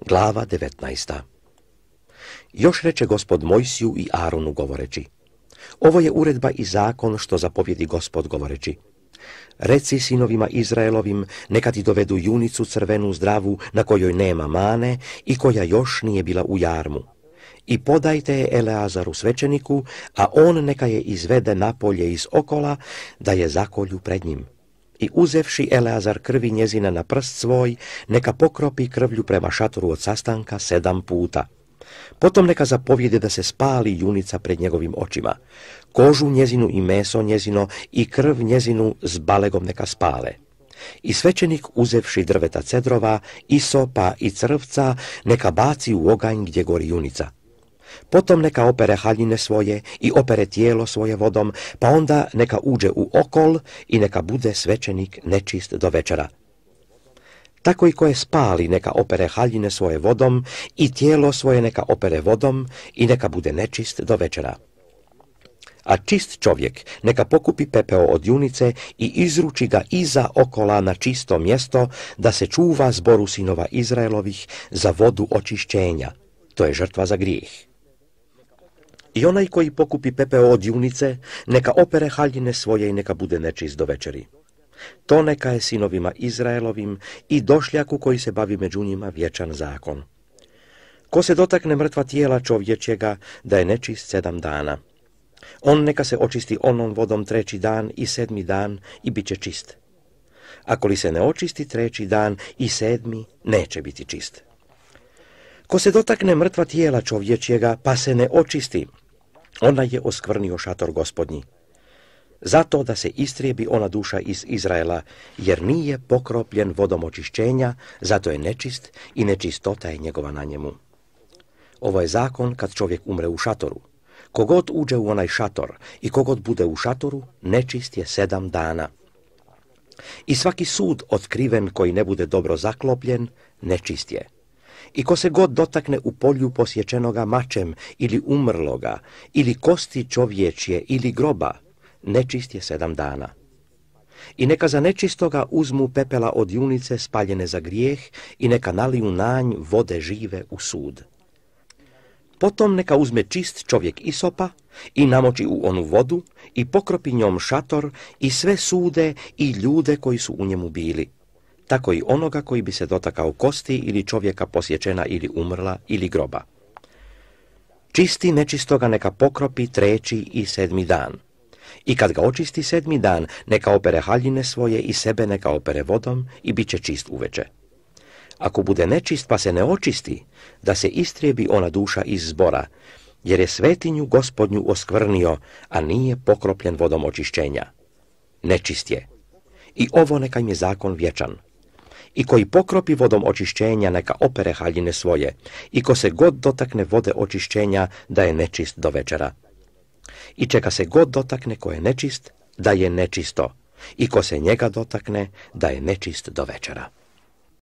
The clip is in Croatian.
Glava 19. Još reče gospod Mojsiju i Aronu govoreći. Ovo je uredba i zakon što zapovjedi gospod govoreći. Reci sinovima Izraelovim, neka ti dovedu junicu crvenu zdravu na kojoj nema mane i koja još nije bila u jarmu. I podajte je Eleazaru svećeniku, a on neka je izvede napolje iz okola, da je zakolju pred njim. I uzevši Eleazar krvi njezina na prst svoj, neka pokropi krvlju prema šatoru od sastanka sedam puta. Potom neka zapovjede da se spali junica pred njegovim očima. Kožu njezinu i meso njezino i krv njezinu s balegom neka spale. I svećenik, uzevši drveta cedrova, i sopa i crvca, neka baci u oganj gdje gori junica. Potom neka opere haljine svoje i opere tijelo svoje vodom, pa onda neka uđe u okol i neka bude svećenik nečist do večera. Tako i koje spali neka opere haljine svoje vodom i tijelo svoje neka opere vodom i neka bude nečist do večera. A čist čovjek neka pokupi pepeo od junice i izruči ga iza okola na čisto mjesto da se čuva zboru sinova Izraelovih za vodu očišćenja. To je žrtva za grijeh. I onaj koji pokupi pepeo od junice, neka opere haljine svoje i neka bude nečist do večeri. To neka je sinovima Izraelovim i došljaku koji se bavi među njima vječan zakon. Ko se dotakne mrtva tijela čovječjega, da je nečist sedam dana. On neka se očisti onom vodom treći dan i sedmi dan i bit će čist. Ako li se ne očisti treći dan i sedmi, neće biti čist. Ko se dotakne mrtva tijela čovječjega, pa se ne očisti, ona je oskvrnio šator gospodnji. Zato da se istrijebi ona duša iz Izraela, jer nije pokropljen vodom očišćenja, zato je nečist i nečistota je njegova na njemu. Ovo je zakon kad čovjek umre u šatoru. Kogod uđe u onaj šator i kogod bude u šatoru, nečist je sedam dana. I svaki sud otkriven koji ne bude dobro zaklopljen, nečist je. I ko se god dotakne u polju posječenoga mačem ili umrloga, ili kosti čovječje ili groba, nečist je sedam dana. I neka za nečistoga uzmu pepela od junice spaljene za grijeh i neka naliju nanj vode žive u sud. Potom neka uzme čist čovjek isopa i namoči u onu vodu i pokropi njom šator i sve sude i ljude koji su u njemu bili. Tako i onoga koji bi se dotakao kosti ili čovjeka posječena ili umrla ili groba. Čisti nečistoga neka pokropi treći i sedmi dan. I kad ga očisti sedmi dan, neka opere haljine svoje i sebe neka opere vodom i bit će čist uveče. Ako bude nečist pa se ne očisti, da se istrijebi ona duša iz zbora, jer je svetinju gospodnju oskvrnio, a nije pokropljen vodom očišćenja. Nečist je. I ovo neka im je zakon vječan. I koji pokropi vodom očišćenja neka opere haljine svoje, i ko se god dotakne vode očišćenja da je nečist do večera. I čeka se god dotakne ko je nečist, da je nečisto, i ko se njega dotakne, da je nečist do večera.